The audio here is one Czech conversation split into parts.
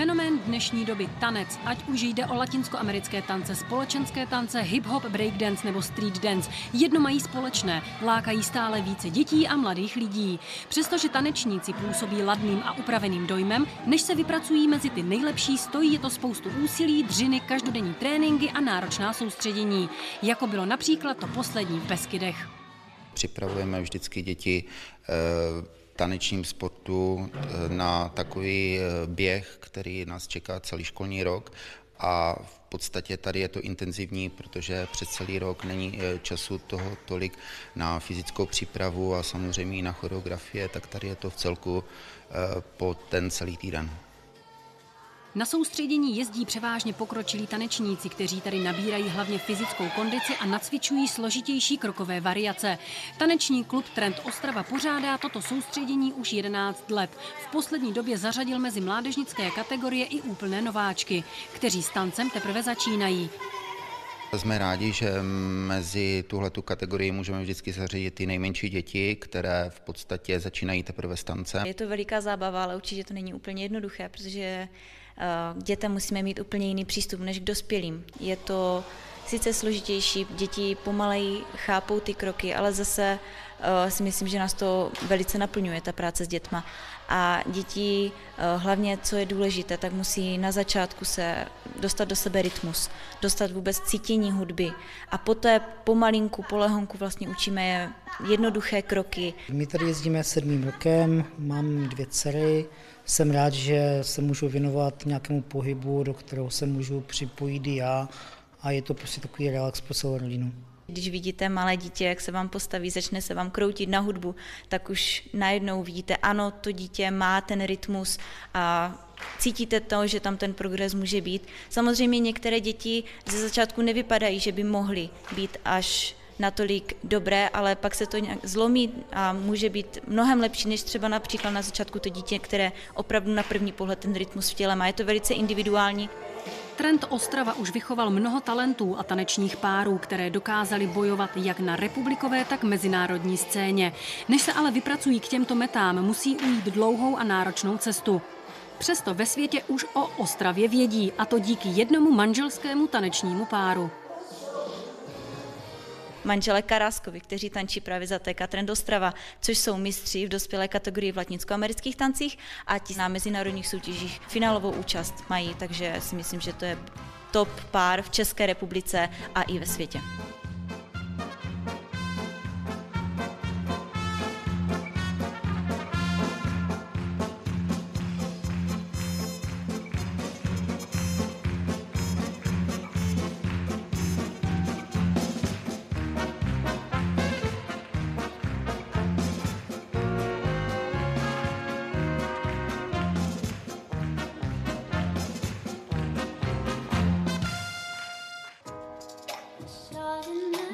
Fenomén dnešní doby. Tanec, ať už jde o latinskoamerické tance, společenské tance, hip-hop, breakdance nebo street dance, jedno mají společné, lákají stále více dětí a mladých lidí. Přestože tanečníci působí ladným a upraveným dojmem, než se vypracují mezi ty nejlepší, stojí je to spoustu úsilí, dřiny, každodenní tréninky a náročná soustředění, jako bylo například to poslední v Beskydech. Připravujeme vždycky děti eh, tanečním sportu eh, na takový eh, běh, který nás čeká celý školní rok a v podstatě tady je to intenzivní, protože přes celý rok není eh, času toho tolik na fyzickou přípravu a samozřejmě i na choreografie, tak tady je to v celku po ten celý týden. Na soustředění jezdí převážně pokročilí tanečníci, kteří tady nabírají hlavně fyzickou kondici a nacvičují složitější krokové variace. Taneční klub Trend Ostrava pořádá toto soustředění už 11 let. V poslední době zařadil mezi mládežnické kategorie i úplné nováčky, kteří s tancem teprve začínají. Jsme rádi, že mezi tuhletu kategorii můžeme vždycky zařadit ty nejmenší děti, které v podstatě začínají teprve s tancem. Je to veliká zábava, ale určitě to není úplně jednoduché, protože k dětem musíme mít úplně jiný přístup než k dospělým. Je to sice složitější, děti pomaleji chápou ty kroky, ale zase uh, si myslím, že nás to velice naplňuje, ta práce s dětma. A děti, uh, hlavně co je důležité, tak musí na začátku se dostat do sebe rytmus, dostat vůbec cítění hudby a poté pomalinku, polehonku vlastně učíme je jednoduché kroky. My tady jezdíme sedmým rokem, mám dvě dcery, jsem rád, že se můžu věnovat nějakému pohybu, do kterého se můžu připojit i já a je to prostě takový relax pro celou rodinu. Když vidíte malé dítě, jak se vám postaví, začne se vám kroutit na hudbu, tak už najednou vidíte, ano, to dítě má ten rytmus a cítíte to, že tam ten progres může být. Samozřejmě některé děti ze začátku nevypadají, že by mohly být až natolik dobré, ale pak se to nějak zlomí a může být mnohem lepší, než třeba například na začátku to dítě, které opravdu na první pohled ten rytmus v těle má. Je to velice individuální. Trend Ostrava už vychoval mnoho talentů a tanečních párů, které dokázali bojovat jak na republikové, tak mezinárodní scéně. Než se ale vypracují k těmto metám, musí ujít dlouhou a náročnou cestu. Přesto ve světě už o Ostravě vědí, a to díky jednomu manželskému tanečnímu páru manžele Karáskovi, kteří tančí právě za TK Trend Ostrava, což jsou mistři v dospělé kategorii v latinskoamerických tancích a ti na mezinárodních soutěžích finálovou účast mají, takže si myslím, že to je top pár v České republice a i ve světě.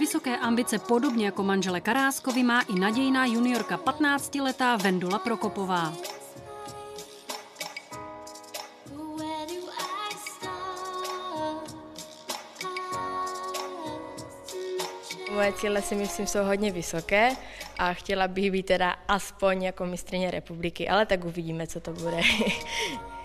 Vysoké ambice podobně jako manžele Karáskovi má i nadějná juniorka 15-letá Vendula Prokopová. Moje cíle si myslím jsou hodně vysoké a chtěla bych být teda aspoň jako mistrně republiky, ale tak uvidíme, co to bude.